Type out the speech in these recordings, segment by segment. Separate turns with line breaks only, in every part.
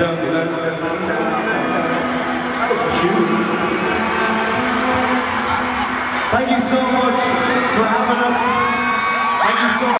Thank you so much for having us. Thank you so much.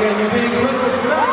Can you
be quick as